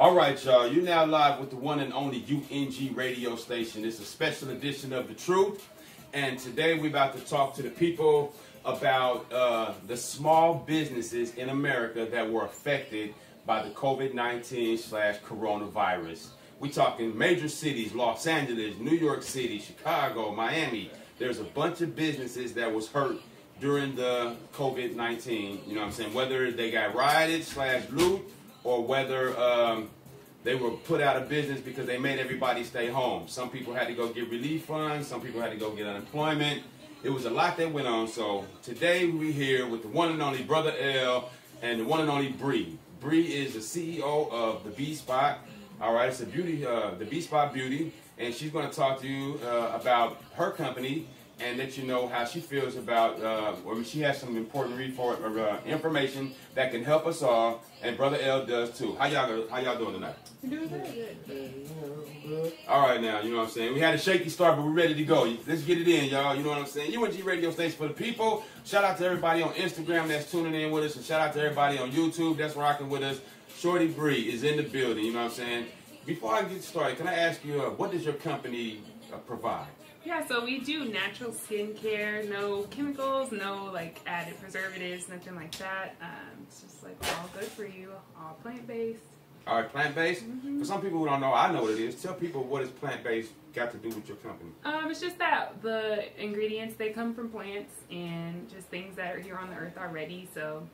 All right, y'all. You're now live with the one and only UNG radio station. It's a special edition of The Truth. And today we're about to talk to the people about uh, the small businesses in America that were affected by the COVID-19 slash coronavirus. We're talking major cities, Los Angeles, New York City, Chicago, Miami. There's a bunch of businesses that was hurt during the COVID-19. You know what I'm saying? Whether they got rioted slash loot or whether um, they were put out of business because they made everybody stay home. Some people had to go get relief funds. Some people had to go get unemployment. It was a lot that went on. So today we're here with the one and only Brother L and the one and only Bree. Bree is the CEO of the B Spot. All right, it's a beauty, uh, the B Spot Beauty, and she's going to talk to you uh, about her company and let you know how she feels about. Uh, well, she has some important report or uh, information that can help us all, and Brother L does too. How y'all how y'all doing tonight? Doing good. All right, now you know what I'm saying. We had a shaky start, but we're ready to go. Let's get it in, y'all. You know what I'm saying. UNG Radio Station for the people. Shout out to everybody on Instagram that's tuning in with us, and shout out to everybody on YouTube that's rocking with us. Shorty Bree is in the building. You know what I'm saying. Before I get started, can I ask you, uh, what does your company uh, provide? Yeah, so we do natural skincare, no chemicals, no like added preservatives, nothing like that. Um, it's just like all good for you, all plant based. All right, plant based. Mm-hmm. For some people who don't know, I know what it is. Tell people what is plant based got to do with your company. Um, it's just that the ingredients they come from plants and just things that are here on the earth already. So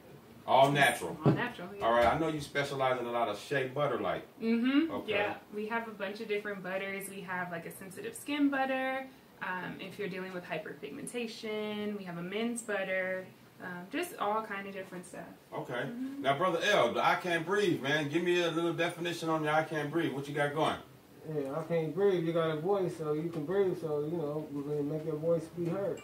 All natural. all natural. Yeah. All right, I know you specialize in a lot of shea butter, like. Mm-hmm. Okay. Yeah, we have a bunch of different butters. We have like a sensitive skin butter. Um, if you're dealing with hyperpigmentation, we have a men's butter. Um, just all kind of different stuff. Okay. Mm-hmm. Now, brother L, the I can't breathe, man. Give me a little definition on the I can't breathe. What you got going? Yeah, I can't breathe. You got a voice, so you can breathe. So you know, we're gonna make your voice be heard.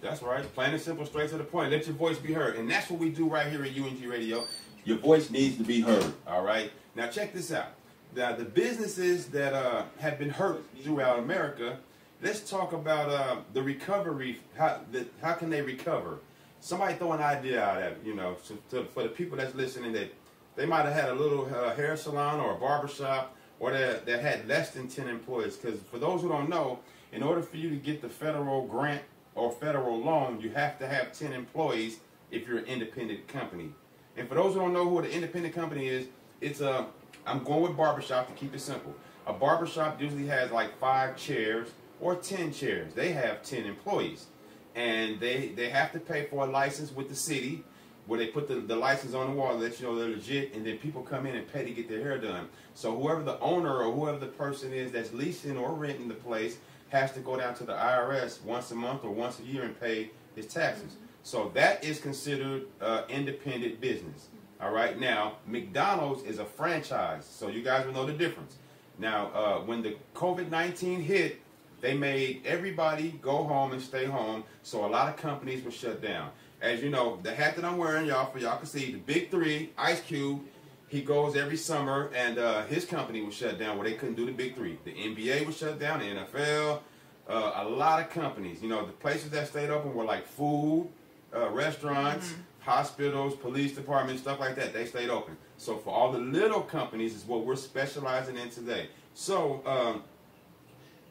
That's right. Plain and simple, straight to the point. Let your voice be heard. And that's what we do right here at UNG Radio. Your voice needs to be heard. All right. Now check this out. Now the businesses that uh, have been hurt throughout America. Let's talk about uh, the recovery. How the, how can they recover? Somebody throw an idea out at you know so, to, for the people that's listening that they might have had a little uh, hair salon or a barber shop or that, that had less than 10 employees. Because for those who don't know, in order for you to get the federal grant or federal loan, you have to have 10 employees if you're an independent company. And for those who don't know who the independent company is, it's a, I'm going with barbershop to keep it simple. A barbershop usually has like five chairs or 10 chairs. They have 10 employees. And they, they have to pay for a license with the city where they put the, the license on the wall let you know they're legit, and then people come in and pay to get their hair done. So whoever the owner or whoever the person is that's leasing or renting the place has to go down to the IRS once a month or once a year and pay his taxes. So that is considered uh, independent business. All right. Now McDonald's is a franchise, so you guys will know the difference. Now, uh, when the COVID nineteen hit, they made everybody go home and stay home, so a lot of companies were shut down. As you know, the hat that I'm wearing, y'all, for y'all can see, the big three, Ice Cube, he goes every summer, and uh, his company was shut down where they couldn't do the big three. The NBA was shut down, the NFL, uh, a lot of companies. You know, the places that stayed open were like food, uh, restaurants, hospitals, police departments, stuff like that. They stayed open. So for all the little companies is what we're specializing in today. So um,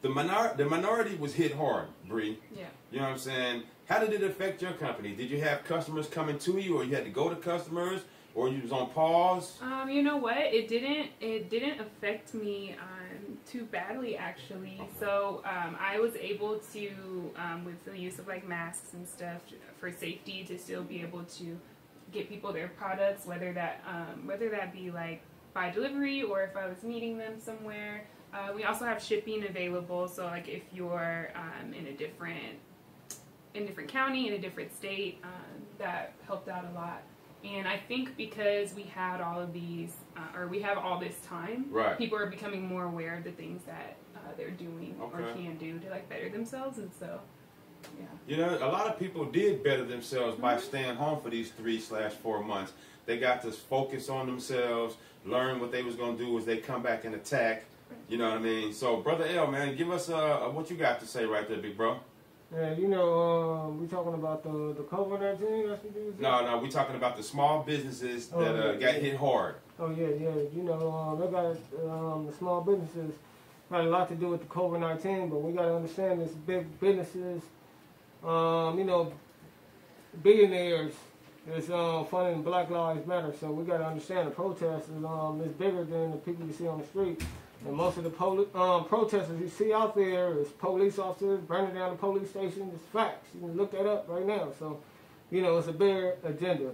the minor the minority was hit hard, Bree. Yeah. You know what I'm saying? How did it affect your company? Did you have customers coming to you, or you had to go to customers, or you was on pause? Um, you know what? It didn't. It didn't affect me um, too badly, actually. Okay. So um, I was able to, um, with the use of like masks and stuff for safety, to still be able to get people their products, whether that um, whether that be like by delivery or if I was meeting them somewhere. Uh, we also have shipping available. So like if you're um, in a different in a different county in a different state, um, that helped out a lot. And I think because we had all of these, uh, or we have all this time, Right. people are becoming more aware of the things that uh, they're doing or can do to like better themselves, and so yeah. You know, a lot of people did better themselves by staying home for these three slash four months. They got to focus on themselves, learn what they was gonna do as they come back and attack. You know what I mean? So, brother L, man, give us uh, what you got to say right there, big bro. Yeah, you know, um, we talking about the the COVID nineteen. That's what you No, no, we talking about the small businesses that Oh, uh, yeah, got yeah. hit hard. Oh yeah, yeah. You know, um, they got um, the small businesses got a lot to do with the COVID nineteen, but we got to understand this: big businesses, um, you know, billionaires is um, funding Black Lives Matter. So we got to understand the protest is um, is bigger than the people you see on the street. And most of the poli- um, protesters you see out there is police officers burning down the police station. It's facts. You can look that up right now. So, you know, it's a bigger agenda.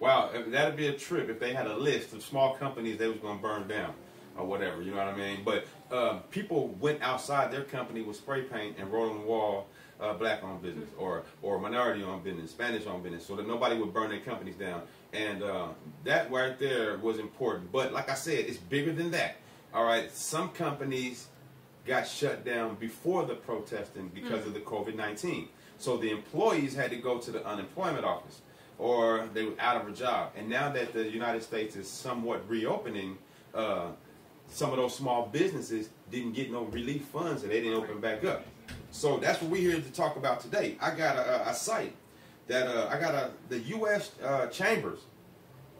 Wow, that'd be a trip if they had a list of small companies they was going to burn down or whatever. You know what I mean? But um, people went outside their company with spray paint and wrote on the wall, uh, "Black-owned business" or or minority-owned business, Spanish-owned business, so that nobody would burn their companies down. And uh, that right there was important. But like I said, it's bigger than that. All right, some companies got shut down before the protesting because of the COVID 19. So the employees had to go to the unemployment office or they were out of a job. And now that the United States is somewhat reopening, uh, some of those small businesses didn't get no relief funds and they didn't open back up. So that's what we're here to talk about today. I got a, a site that uh, I got a the U.S. Uh, chambers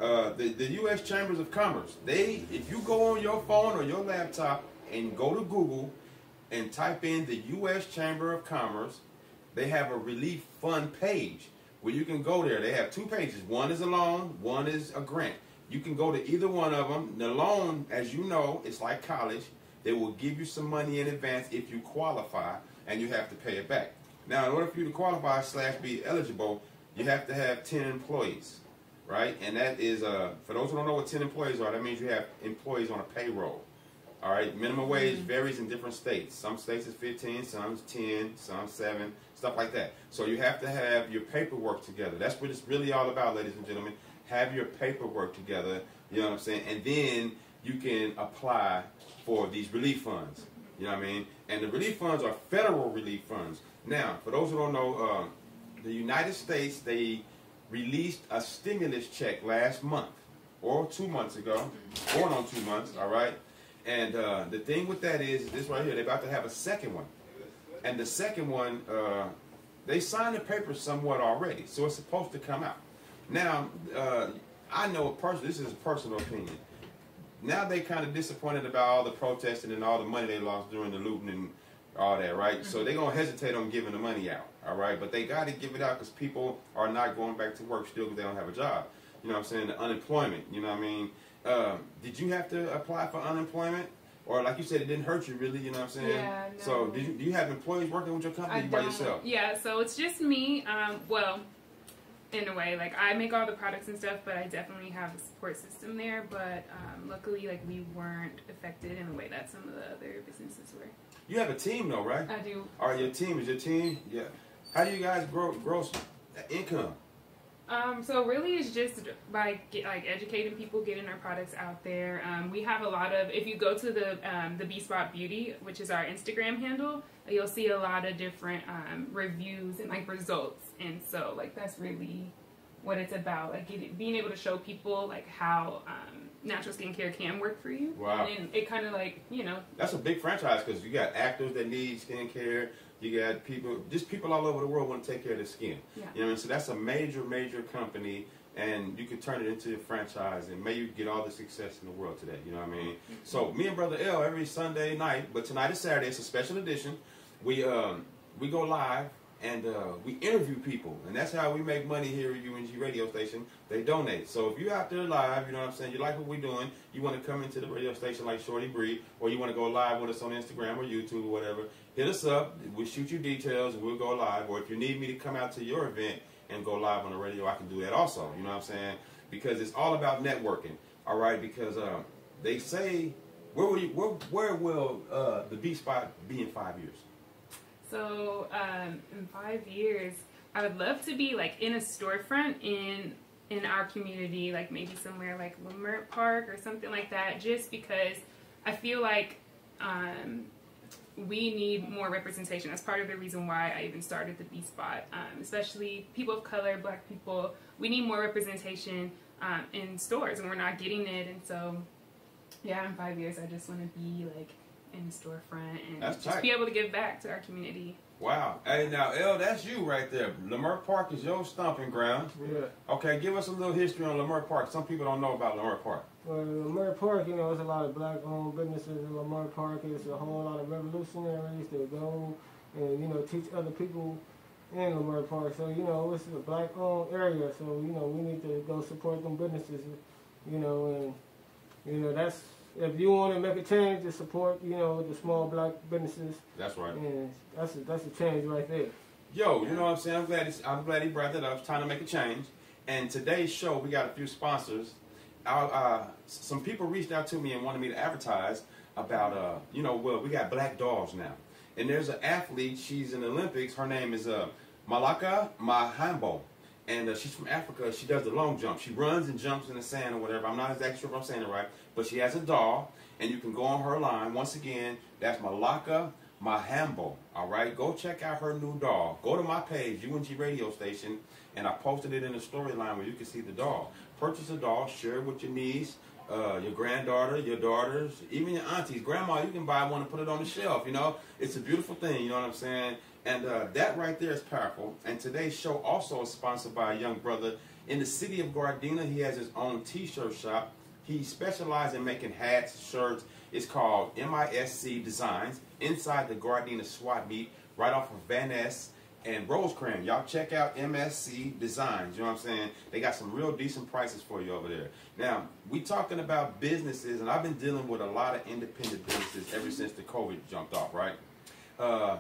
uh, the, the U.S. Chambers of Commerce. They, if you go on your phone or your laptop and go to Google and type in the U.S. Chamber of Commerce, they have a relief fund page where you can go there. They have two pages. One is a loan, one is a grant. You can go to either one of them. The loan, as you know, it's like college. They will give you some money in advance if you qualify, and you have to pay it back. Now, in order for you to qualify slash be eligible, you have to have 10 employees right? And that is, uh, for those who don't know what 10 employees are, that means you have employees on a payroll. All right, minimum wage varies in different states. Some states is 15, some is 10, some 7, stuff like that. So you have to have your paperwork together. That's what it's really all about, ladies and gentlemen. Have your paperwork together, you know what I'm saying? And then you can apply for these relief funds. You know what I mean? And the relief funds are federal relief funds. Now, for those who don't know, uh, the United States, they released a stimulus check last month or two months ago, going on two months, all right? And uh, the thing with that is, this right here, they're about to have a second one. And the second one, uh, they signed the papers somewhat already, so it's supposed to come out. Now, uh, I know a person, this is a personal opinion. Now they kind of disappointed about all the protesting and all the money they lost during the looting and all that, right? So they're gonna hesitate on giving the money out, all right? But they got to give it out because people are not going back to work still because they don't have a job. You know what I'm saying? The unemployment. You know what I mean? Um, did you have to apply for unemployment, or like you said, it didn't hurt you really? You know what I'm saying? Yeah, So did you, do you have employees working with your company I you by yourself? Yeah, so it's just me. Um, well, in a way, like I make all the products and stuff, but I definitely have a support system there. But um, luckily, like we weren't affected in the way that some of the other businesses were. You have a team though, right? I do. All right, your team is your team. Yeah. How do you guys grow gross income? Um, so really, it's just by get, like educating people, getting our products out there. Um, we have a lot of. If you go to the um, the B Spot Beauty, which is our Instagram handle, you'll see a lot of different um, reviews and like results. And so like that's really what it's about. Like getting, being able to show people like how um, natural skincare can work for you. Wow. And it kind of like you know That's a big franchise because you got actors that need skincare. You got people, just people all over the world want to take care of their skin. Yeah. You know what I mean? So that's a major, major company, and you can turn it into a franchise, and maybe you get all the success in the world today. You know what I mean? So me and Brother L every Sunday night, but tonight is Saturday. It's a special edition. We um we go live and uh, we interview people, and that's how we make money here at UNG radio station. They donate. So if you're out there live, you know what I'm saying, you like what we're doing, you want to come into the radio station like Shorty Bree, or you want to go live with us on Instagram or YouTube or whatever, hit us up. We'll shoot you details, and we'll go live. Or if you need me to come out to your event and go live on the radio, I can do that also. You know what I'm saying? Because it's all about networking. All right, because uh, they say, where will you, where, where will uh, the B spot be in five years? So um, in five years, I would love to be like in a storefront in in our community, like maybe somewhere like Leimert Park or something like that. Just because I feel like um, we need more representation. That's part of the reason why I even started the B Spot, um, especially people of color, Black people. We need more representation um, in stores, and we're not getting it. And so, yeah, in five years, I just want to be like in the storefront and That's just tight. be able to give back to our community. Wow. Hey, now, L, that's you right there. Leimert Park is your stomping ground. Yeah. Okay, give us a little history on Leimert Park. Some people don't know about Leimert Park. Well, Lamar Park, you know, there's a lot of black-owned businesses in Lamar Park. It's a whole lot of revolutionaries that go and you know teach other people in Lamar Park. So you know, it's a black-owned area. So you know, we need to go support them businesses. You know, and you know that's if you want to make a change to support, you know, the small black businesses. That's right. And that's a, that's a change right there. Yo, you know what I'm saying? I'm glad he's, I'm glad he brought that up. It's time to make a change. And today's show, we got a few sponsors. Our, uh, some people reached out to me and wanted me to advertise about, uh, you know, well, we got black dogs now. And there's an athlete, she's in the Olympics. Her name is uh, Malaika Mihambo. And uh, she's from Africa. She does the long jump. She runs and jumps in the sand or whatever. I'm not exactly sure if I'm saying it right. But she has a doll. And you can go on her line. Once again, that's Malaika Mihambo. All right, go check out her new doll. Go to my page, UNG radio station, and I posted it in the storyline where you can see the doll. Purchase a doll, share it with your niece, uh, your granddaughter, your daughters, even your aunties, grandma. You can buy one and put it on the shelf. You know, it's a beautiful thing. You know what I'm saying? And uh, that right there is powerful. And today's show also is sponsored by a young brother in the city of Gardena. He has his own T-shirt shop. He specializes in making hats, shirts. It's called MISC Designs inside the Gardena swap meet right off of Van Ness and Rosecrans. Y'all check out MSC Designs. You know what I'm saying? They got some real decent prices for you over there. Now, we talking about businesses, and I've been dealing with a lot of independent businesses ever since the COVID jumped off, right? Uh,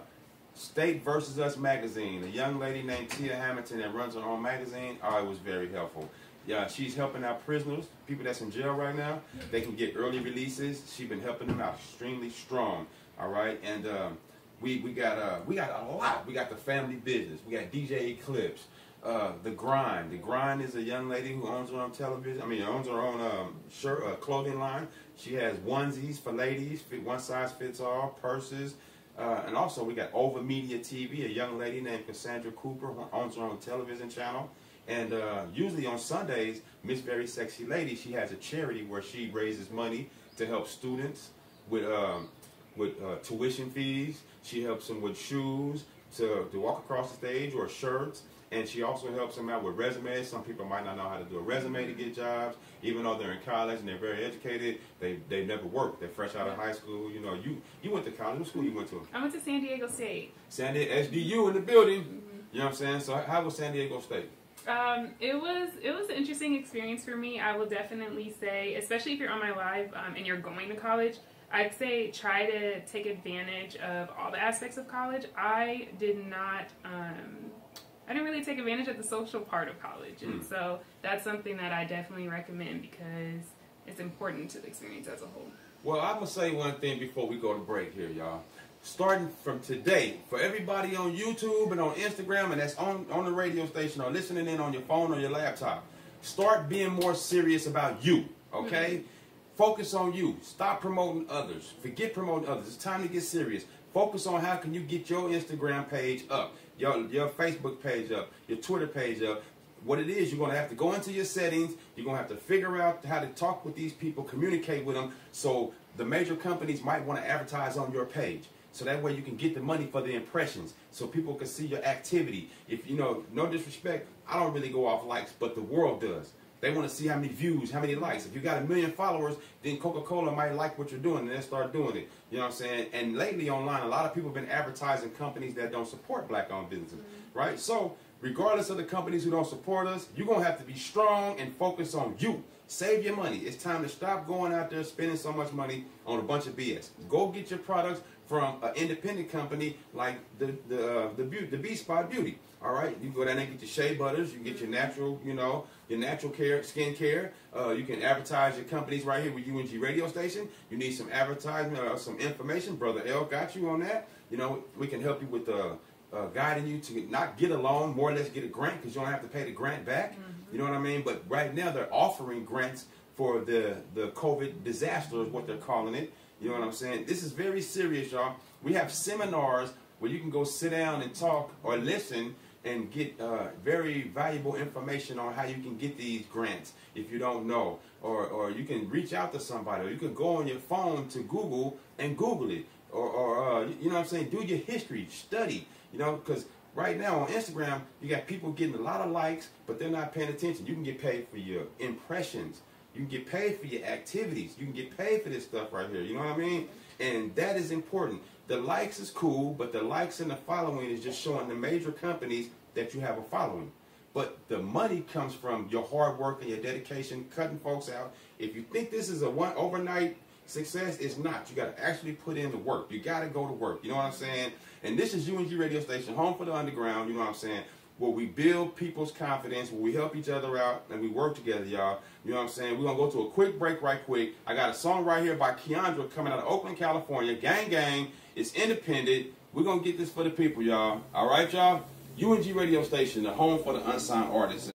State versus Us magazine. A young lady named Tia Hamilton that runs her own magazine. Oh, it was very helpful. Yeah, she's helping out prisoners, people that's in jail right now. They can get early releases. She's been helping them out extremely strong. All right, and um, we we got uh we got a lot. We got the family business. We got DJ Eclipse. Uh, the grind. The grind is a young lady who owns her own television. I mean, owns her own um, shirt, uh, clothing line. She has onesies for ladies, one size fits all, purses, uh, and also we got Over Media TV. A young lady named Cassandra Cooper who owns her own television channel. And uh, usually on Sundays, Miss Very Sexy Lady, she has a charity where she raises money to help students with um, with uh, tuition fees. She helps them with shoes to, to walk across the stage or shirts. And she also helps them out with resumes. Some people might not know how to do a resume to get jobs, even though they're in college and they're very educated. They they never worked. They're fresh out of high school. You know, you you went to college. What school you went to? I went to San Diego State. San Diego SDU in the building. Mm-hmm. You know what I'm saying? So how was San Diego State? Um, it was it was an interesting experience for me. I will definitely say, especially if you're on my live um, and you're going to college, I'd say try to take advantage of all the aspects of college. I did not. Um, I didn't really take advantage of the social part of college, and mm. so that's something that I definitely recommend because it's important to the experience as a whole. Well, I'm gonna say one thing before we go to break here, y'all. Starting from today, for everybody on YouTube and on Instagram, and that's on on the radio station or listening in on your phone or your laptop, start being more serious about you. Okay. Mm-hmm. Focus on you. Stop promoting others. Forget promoting others. It's time to get serious. Focus on how can you get your Instagram page up your, your Facebook page up, your Twitter page up. What it is, you're going to have to go into your settings. You're going to have to figure out how to talk with these people, communicate with them. So the major companies might want to advertise on your page. So that way you can get the money for the impressions so people can see your activity. If you know, no disrespect, I don't really go off likes, but the world does. They want to see how many views, how many likes. If you got a million followers, then Coca-Cola might like what you're doing and they start doing it. You know what I'm saying? And lately online, a lot of people have been advertising companies that don't support black-owned businesses, mm-hmm. right? So regardless of the companies who don't support us, you're going to have to be strong and focus on you. Save your money. It's time to stop going out there spending so much money on a bunch of BS. Go get your products from an independent company like the the uh, the, the B Spot Beauty. All right, you go down there and get your shea butters. You can get your natural, you know, your natural care, skin care. Uh, you can advertise your companies right here with UNG radio station. You need some advertisement or some information. Brother L got you on that. You know, we can help you with uh, uh, guiding you to not get a loan, more or less get a grant because you don't have to pay the grant back. Mm-hmm. You know what I mean? But right now they're offering grants for the the COVID disaster is what they're calling it. You know what I'm saying? This is very serious, y'all. We have seminars where you can go sit down and talk or listen and get uh, very valuable information on how you can get these grants if you don't know. Or, or you can reach out to somebody, or you can go on your phone to Google and Google it. Or, or uh, you know what I'm saying? Do your history, study, you know, because right now on Instagram, you got people getting a lot of likes, but they're not paying attention. You can get paid for your impressions. You can get paid for your activities. You can get paid for this stuff right here. You know what I mean? And that is important. The likes is cool, but the likes and the following is just showing the major companies that you have a following. But the money comes from your hard work and your dedication, cutting folks out. If you think this is a one overnight success, it's not. You got to actually put in the work. You got to go to work. You know what I'm saying? And this is UNG Radio Station, home for the underground. You know what I'm saying? Where we build people's confidence, where we help each other out, and we work together, y'all. You know what I'm saying? We're gonna go to a quick break right quick. I got a song right here by Keandra coming out of Oakland, California. Gang Gang. It's independent. We're gonna get this for the people, y'all. All right, y'all. UNG radio station, the home for the unsigned artists.